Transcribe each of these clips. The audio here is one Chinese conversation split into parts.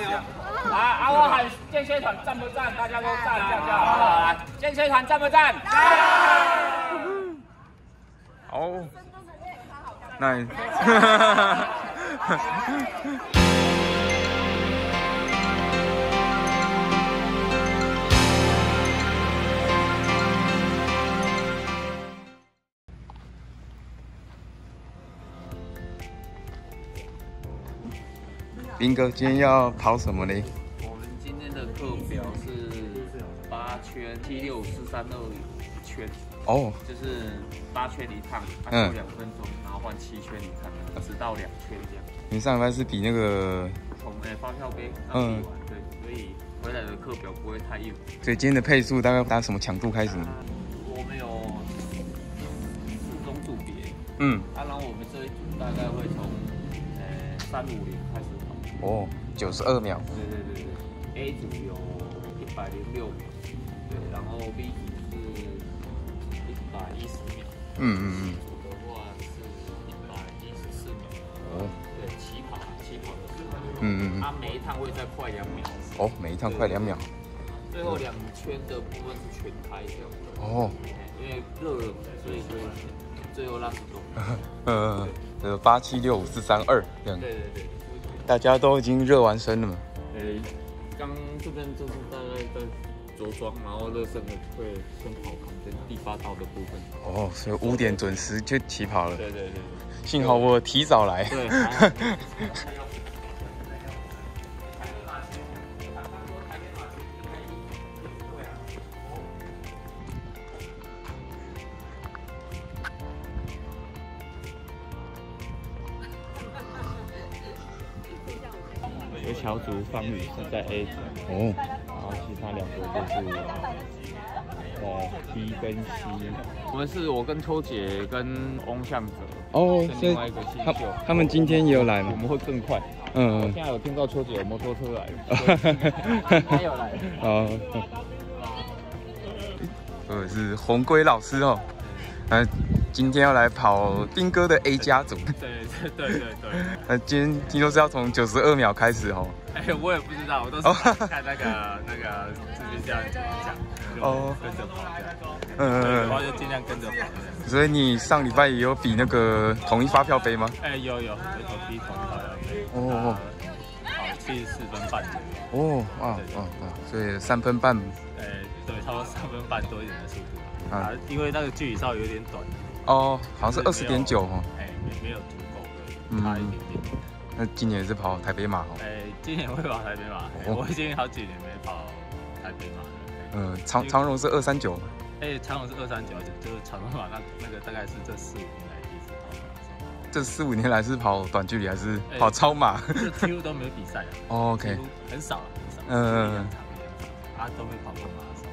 来，阿，我喊健身团赞不赞？大家都赞，这样就好。来，健身团赞不站？哦，那。斌哥，今天要跑什么呢？我们今天的课表是八圈七六四三二圈。哦，就是八圈一趟，嗯，两分钟，然后换七圈一趟，直到两圈这样。你上班是比那个从诶发票杯嗯，对，所以回来的课表不会太硬。所以今天的配速大概打什么强度开始呢？我们有四种组别，嗯，啊，然后我们这一组大概会从呃三五零开始。哦，九十二秒。对对对对，A 组有一百零六秒，对，然后 B 组是一百一十秒。嗯嗯嗯。组的话是一百一十四秒。哦。对，起跑起跑的时候。嗯嗯嗯。它每一趟会再快两秒。哦，每一趟快两秒。最后两圈的部分是全开掉。哦。因为热了，所以就最后拉十多。嗯，呃，八七六五四三二这样。对对对。大家都已经热完身了嘛？诶，刚这边就是大概在着装，然后热身的会先跑旁边第八道的部分。哦，所以五点准时就起跑了。对对对，幸好我提早来。对。方宇是在 A 组哦，然后其他两个就是在 B 跟 C。我们是我跟秋姐跟翁向哲哦，另外一个新秀，他们今天也有来吗？我们会更快。嗯，我现在有听到秋姐有摩托车来了，他有来。哦，我是红龟老师哦。呃今天要来跑丁哥的 A 家族。对对对对对。那 今天听说是要从九十二秒开始哦。哎，我也不知道，我都是看那个那个视频这样讲，哦，跟着跑。嗯嗯然后就尽量跟着跑。所以你上礼拜也有比那个统一发票杯吗？哎，有有，有比统一发票杯。哦。好，七十四分半。哦，哇哇哇！所以三分半。哎，对，差不多三分半多一点的速度。啊，因为那个距离稍微有点短。哦，好像是二十点九哦。哎，没没有足够的，差一点点。那今年也是跑台北马哦。哎，今年会跑台北马。我已经好几年没跑台北马了。嗯，长长荣是二三九。哎，长荣是二三九，就就是长荣马那那个大概是这四五年来第一次跑马这四五年来是跑短距离还是跑超马？这几乎都没有比赛。OK。很少很少。嗯。啊，都没跑过马拉松。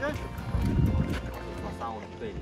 那对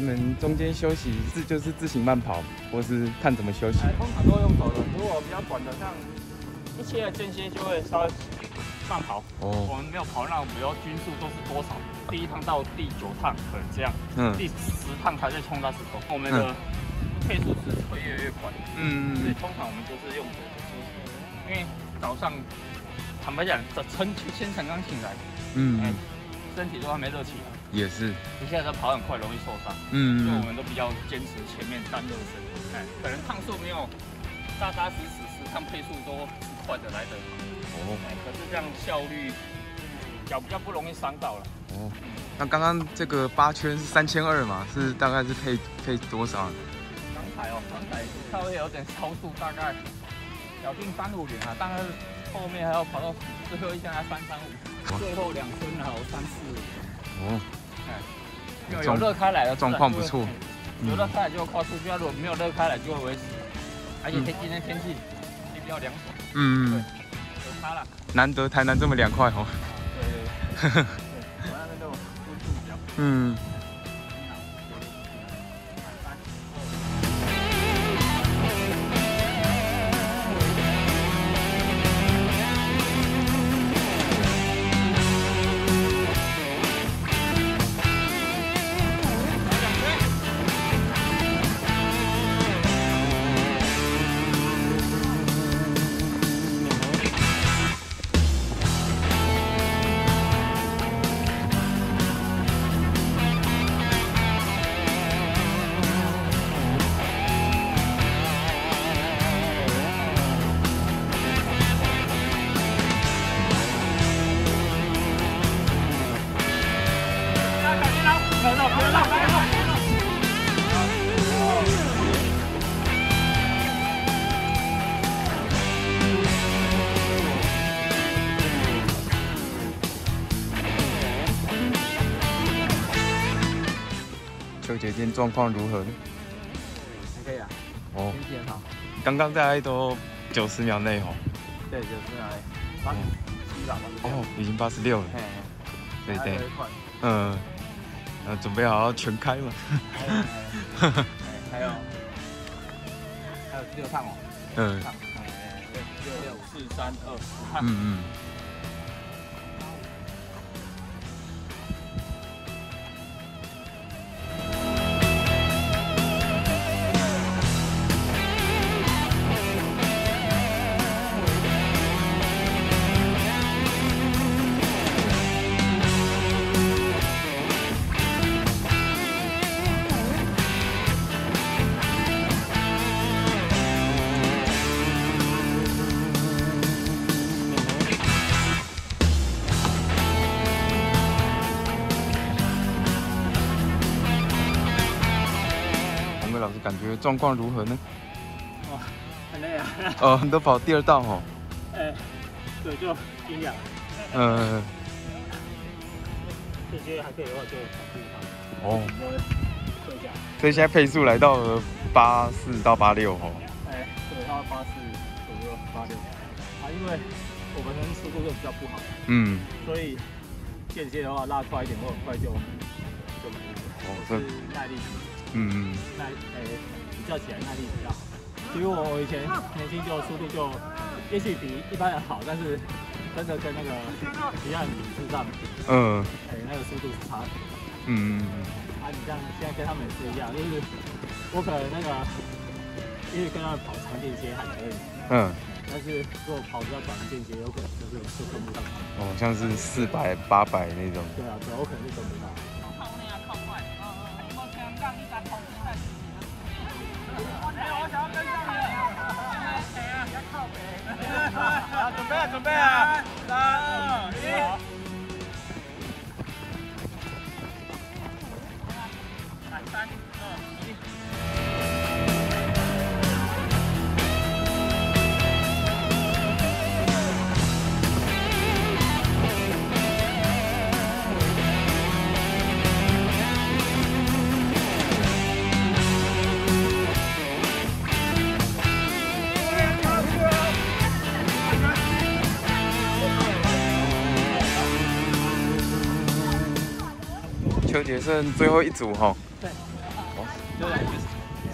你们中间休息是就是自行慢跑，或是看怎么休息？通常都用走的。如果比较短的，像一些的间歇就会稍微慢跑。哦。我们没有跑那种，比如均速都是多少？第一趟到第九趟可能这样。嗯。第十趟才在冲到十公。我们的配速是会越来越快。嗯所以通常我们就是用走的休息，因为早上坦白讲，早晨先才刚醒来。嗯。身体都还没热起来。也是。你现在在跑很快，容易受伤。嗯。所以我们都比较坚持前面单热身。哎，可能趟数没有扎扎实实，是看配速都是快的来的。哦。哎，可是这样效率脚比较不容易伤到了。哦。那刚刚这个八圈是三千二嘛？是大概是配配多少？刚才哦，刚才稍微有点超速，大概咬定三五零啊，但是后面还要跑到最后一圈还三三五，最后两圈还有三四五。哦。哎，有热开来的状况不错。有热开来就快出去，如果没有热开来就会维持。而且天今天天气也比较凉爽。嗯。对。有差了。难得台南这么凉快哦。对对。嗯。今天状况如何呢？还可以啊。哦。天气很好。刚刚在都九十秒内哦。对，九十秒内。八七吧，哦，已经八十六了。对对。嗯。呃，准备好全开嘛。还有。还有六趟哦。嗯。六六四三二。嗯嗯。觉状况如何呢？哇，很累啊！哦，你都跑第二道哦。哎，对，就阴凉。嗯。这些还可以的话就跑第一道。哦。所以现在配速来到了八四到八六哦。哎，对，到八四左右八六。啊，因为我们速度就比较不好。嗯。所以间歇的话拉快一点，或很快就就没了。哦，是耐力。嗯，嗯，那诶，比较起来耐力比较好。其实我以前年轻就速度就，也许比一般人好，但是真的跟那个一样体质上，嗯，诶，那个速度是差。嗯嗯嗯。啊，你像现在跟他们也是一样，就是我可能那个，因为跟他们跑长间歇还可以，嗯，但是如果跑比较短的间歇，有可能就是就跟不上。哦，像是四百、八百那种。对啊，对，我可能就跟不上。准备啊，准备啊！三二一。秋姐剩最后一组哈，对，哦，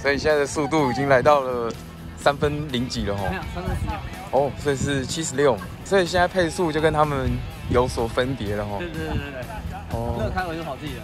所以现在的速度已经来到了三分零几了哈，三分十秒，哦，所以是七十六，所以现在配速就跟他们有所分别了哈，对对对对对，哦，乐开我就跑自己的。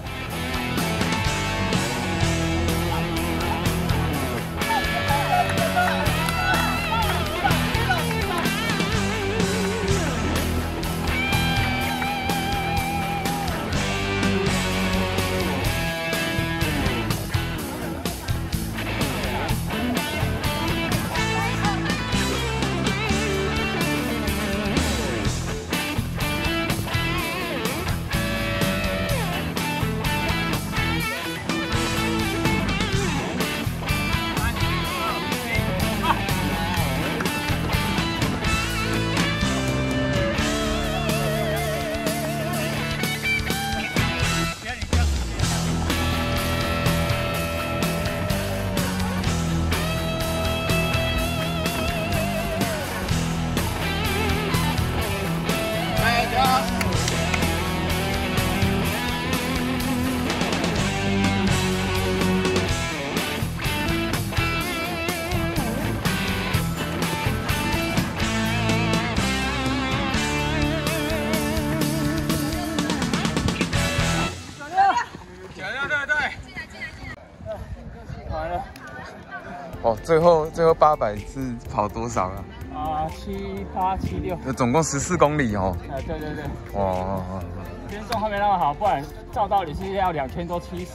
哦，最后最后八百是跑多少啊？啊，七八七六。那总共十四公里哦。啊，对对对。哇。今天状况没那么好，不然照道理是要两千多七十。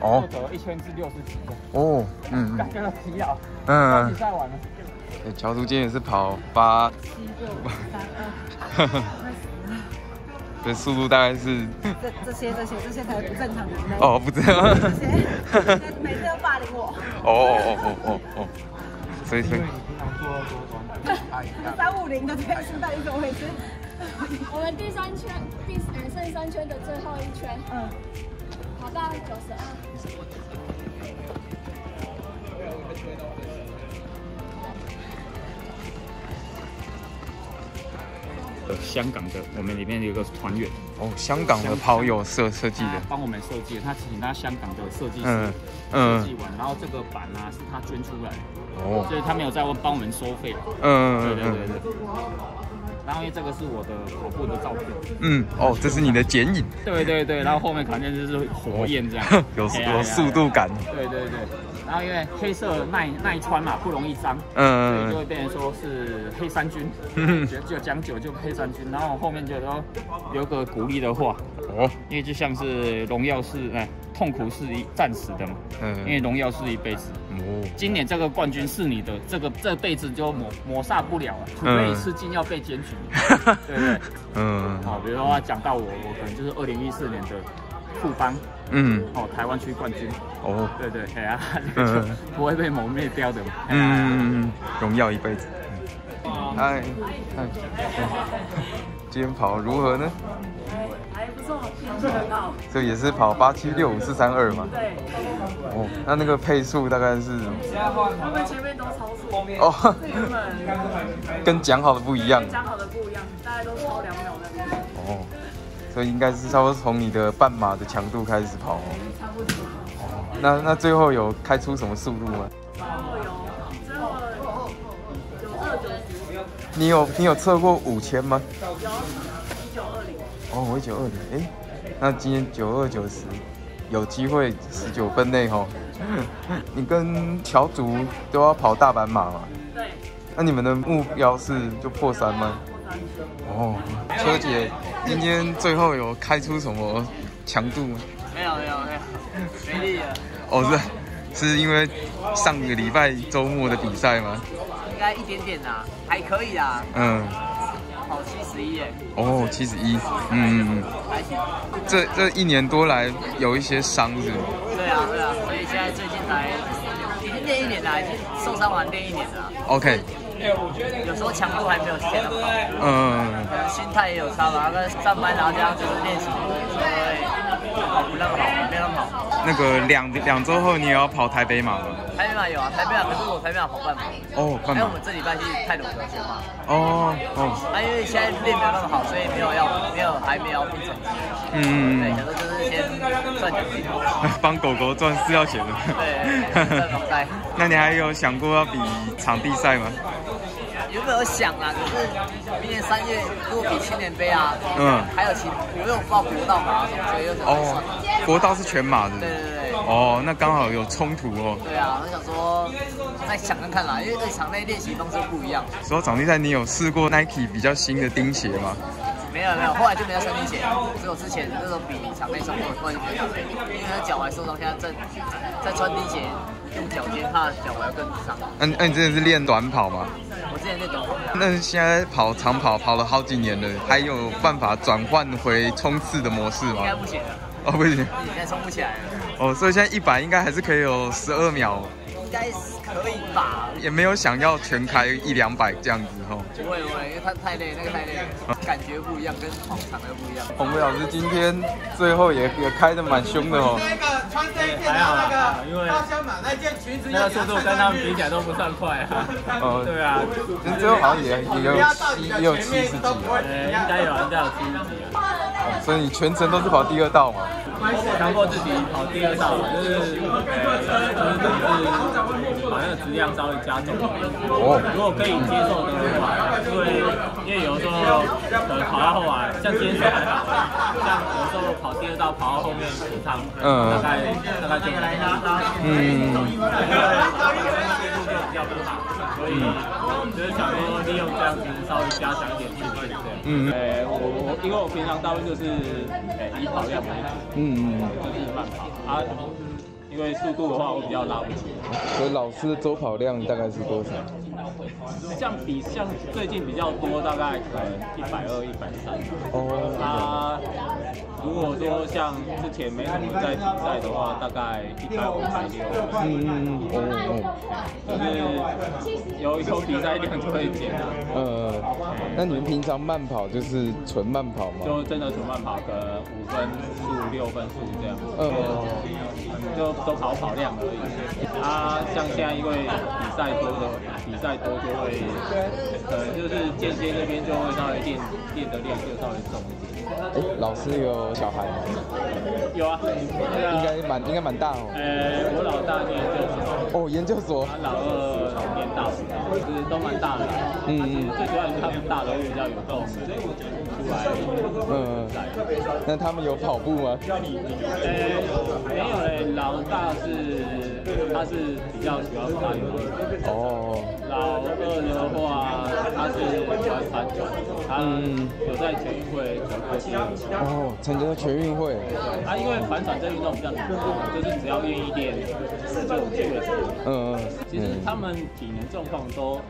哦。得一千至六十几的。哦。嗯。感觉疲劳。嗯。比赛完了。乔图今天也是跑八。七六三二。这速度大概是这这些这些这些才是不正常人类哦，不正常。这些每次都霸凌我。哦哦哦哦哦哦，所以所以。三五零的天数到底怎么回事？我们第三圈，第呃剩三圈的最后一圈，嗯，跑到九十二。香港的，我们里面有个团员。哦，香港的跑友设设计的，帮我们设计，他请他香港的设计师设计完，然后这个板啊是他捐出来的，哦，所以他没有在问帮我们收费。嗯，对对对对。然后因为这个是我的跑步的照片，嗯，哦，这是你的剪影，对对对，然后后面可能就是火焰这样，有有速度感，对对对。然后因为黑色耐耐穿嘛，不容易脏，嗯，所以就会变成说是黑三军，就讲久就黑三军。然后后面就说留个鼓励的话，哦，因为就像是荣耀是哎，痛苦是一暂时的嘛，嗯，因为荣耀是一辈子，哦，今年这个冠军是你的，这个这辈子就抹抹煞不了了，除非一次金要被检举，对不对？嗯，好，比如说讲到我，我可能就是二零一四年的富邦。嗯，哦，台湾区冠军，哦，对对，哎呀，不会被磨灭掉的嘛，嗯，荣耀一辈子。嗨，嗨，今天跑如何呢？这也是跑八七六五四三二嘛？对。哦，那那个配速大概是？他们前面都超速。哦，跟讲好的不一样。讲好的不一样，大概都超两秒的。哦。所以应该是差不多从你的半马的强度开始跑哦。差不多。哦，那那最后有开出什么速度吗？最后有，最后九二九十。你有你有测过五千吗？有。哦，我一九二零，哎，那今天九二九十，有机会十九分内哈。你跟乔竹都要跑大阪马嘛？对。那你们的目标是就破三吗？哦，车姐，今天最后有开出什么强度吗？没有没有没有，没力了。哦，是是因为上个礼拜周末的比赛吗？应该一点点啦，还可以啦。嗯，跑七十一耶。哦，七十一，嗯嗯嗯，还行。这这一年多来有一些伤是吗？对啊对啊，所以现在最近才已经练一年了，已经受伤完练一年了。OK。有时候强度还没有练得好，嗯，可能心态也有差吧。那上班然后这样就是练习，所以跑不那么好，没那个两两周后你也要跑台北马吗？台北马有啊，台北马可是我台北马跑半马。哦，半马。因为我们这礼拜去泰鲁格全马。哦哦。啊，因为现在练没有那么好，所以没有要没有还没有拼成绩。嗯对，想说就是先赚点钱。帮狗狗赚是要钱的。对。赚狗赛。那你还有想过要比场地赛吗？原本有想啊，可是明年三月如果比青年杯啊，嗯，还有其有没有报国道马拉松？所以又哦，国道是全马的，对对对。哦，那刚好有冲突哦。对啊，我想说再想看看啦，因为对场内练习方式不一样。说到场地赛，你有试过 Nike 比较新的钉鞋吗？没有没有，后来就没有穿钉鞋，只有之前那时候比场内冲过穿钉鞋，因为他脚踝受伤，现在正在穿钉鞋。用脚尖怕脚踝更伤。那那你真的是练短跑吗？那现在跑长跑跑了好几年了，还有办法转换回冲刺的模式吗？应该不行。哦，不行。现在冲不起来了。哦，所以现在一百应该还是可以有十二秒。应该是可以吧？也没有想要全开一两百这样子哦。不会不会，因为太太累，那个太累，感觉不一样，跟跑场的不一样。洪伟老师今天最后也也开的蛮凶的哦。对，还好啦，因为那个速度跟他们比起来都不算快啊。哦，对啊，最后好像也也有七也有七十几，应该有，应该有七十几啊。所以你全程都是跑第二道嘛？强迫自己跑第二道，就是，就是把那个质量稍微加重。哦，如果可以接受的话，因为因为有时候呃跑到后来，像今天还好，像有时候跑第二道跑到后面补汤，嗯，大概大概就嗯。较不好，所以就是想说利用这样子稍微加强一点训练，对。嗯。诶，我我因为我平常大部分就是诶以跑量为主，嗯嗯，就是慢跑啊。因为速度的话，我比较拉不起。所以老师的周跑量大概是多少？像比像最近比较多，大概可能一百二、一百三。哦。他如果说像之前没什么在比赛的话，大概一百五、一百六。嗯嗯嗯。哦哦。就是有有比赛量就会减啊。呃，那你们平常慢跑就是纯慢跑吗？就真的纯慢跑，可能五分速、六分数这样。嗯。就。都跑跑量而已，啊，像现在因为比赛多的，比赛多就会，可能就是间接这边就会稍微练练的量就稍微重一点。哎，老师有小孩吗？有啊，应该蛮应该蛮大哦。呃，我老大念研究所。哦，研究所。老二念大学，其实都蛮大的。嗯嗯。最主要是他们大的会比较有动力出来。嗯。那他们有跑步吗？呃，没有嘞，老大是他是比较喜欢跑游泳。哦。老二的话，他是喜欢攀岩，他有在全运会全国哦，参加全运会。他因为反转这运动比较难，就是只要愿意练，就有机会。嗯嗯。其实他们体能状况都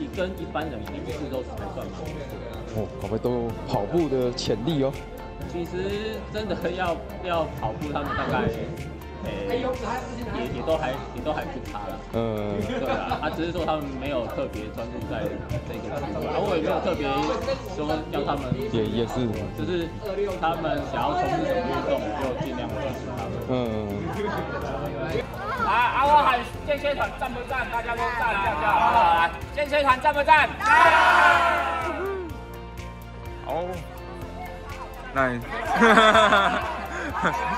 一跟一般人比，是都还算蛮不错的。哦，会不会都跑步的潜力哦？其实真的要要跑步，他们大概。也也都还也都还不差了，嗯，对啊，他只是说他们没有特别专注在这个区域，而我也没有特别说要他们，也也是，就是他们想要从事什么运动，就尽量支持他们。嗯。来，阿我喊健身团站不站？大家都站，这样就好。来，健身团站不站？站。好，来。